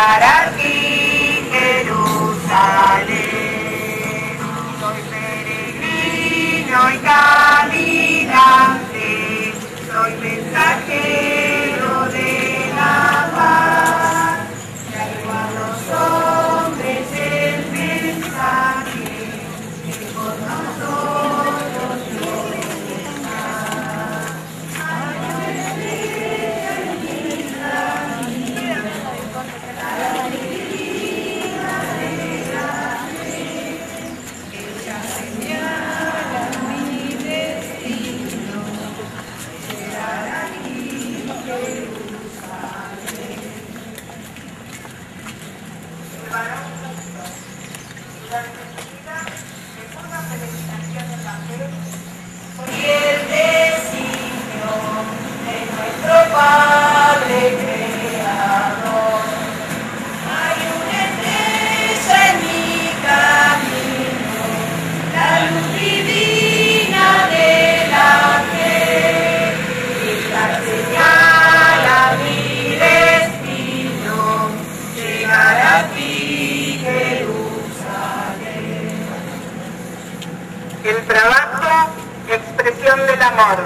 llegar amor.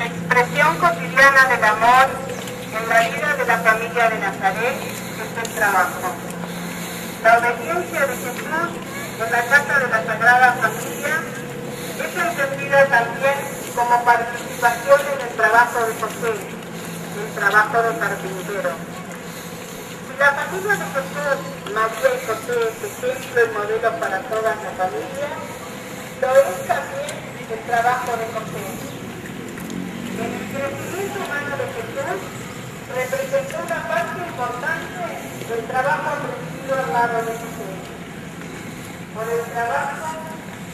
Expresión cotidiana del amor en la vida de la familia de Nazaret es el trabajo. La obediencia de Jesús en la casa de la Sagrada Familia es entendida también como participación en el trabajo de José, el trabajo de carpintero. Si la familia de Jesús, María y José es ejemplo modelo para toda la familia, lo es también el trabajo de José. En el crecimiento humano de Jesús representó una parte importante del trabajo aprendido al lado de Jesús. Por el trabajo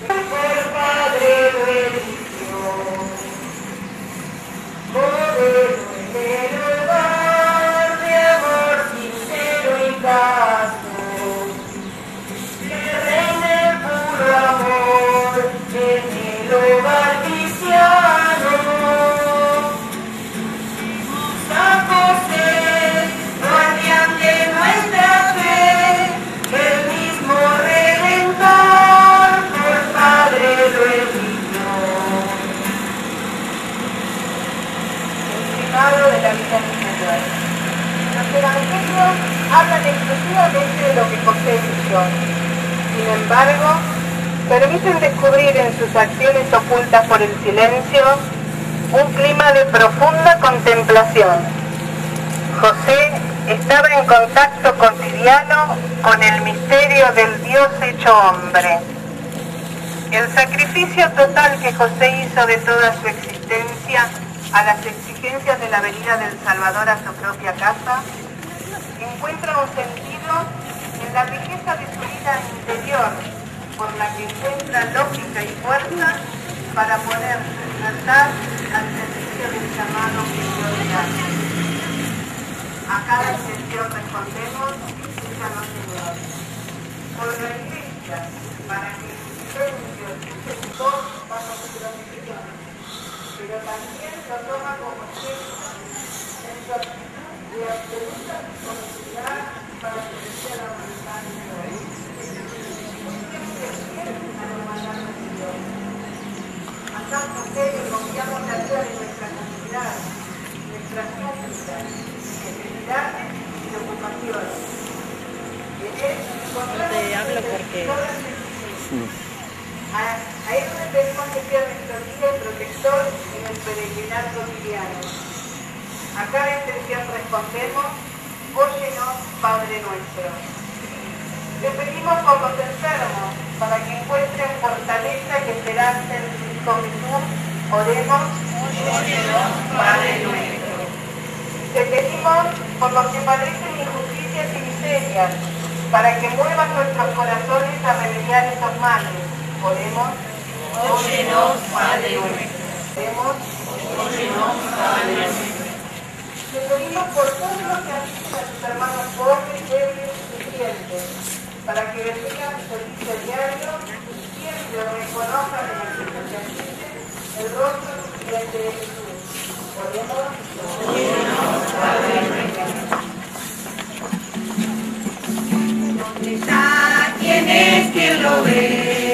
del Padre hablan exclusivamente de lo que José hizo. Sin embargo, permiten descubrir en sus acciones ocultas por el silencio un clima de profunda contemplación. José estaba en contacto cotidiano con el misterio del Dios hecho hombre. El sacrificio total que José hizo de toda su existencia a las exigencias de la venida del Salvador a su propia casa encuentra un sentido en la riqueza de su vida interior, por la que encuentra lógica y fuerza para poner su al servicio del llamado que. A cada excepción respondemos, escúchanos Señor. Por la iglesia, para que el silencio su voz bajo su protección, pero también lo toma como ejemplo en su de absoluta disponibilidad para servir a la humanidad Dios. Siempre fiel a San José le confiamos la vida de nuestra comunidad, nuestras súplicas, necesidades y ocupaciones. En él te hablo porque-. A, a él le pedimos que sea nuestro guía protector en el peregrinar cotidiano. A cada intención respondemos, óyenos, Padre nuestro. Le pedimos por los enfermos, para que encuentren fortaleza y esperanza en Hijo Jesús. Oremos, óyenos, Padre nuestro. Te pedimos por los que padecen injusticias y miserias, para que muevan nuestros corazones a remediar esos males. Oremos, óyenos, Padre nuestro. Oremos, óyenos, Padre nuestro. Te pedimos por todos los que asisten a sus hermanos pobres, débiles y sufrientes, para que bendigan su servicio diario y siempre reconozcan en el que asisten el rostro suficiente de Jesús. ¿Dónde está? ¿Quién es quien lo ve?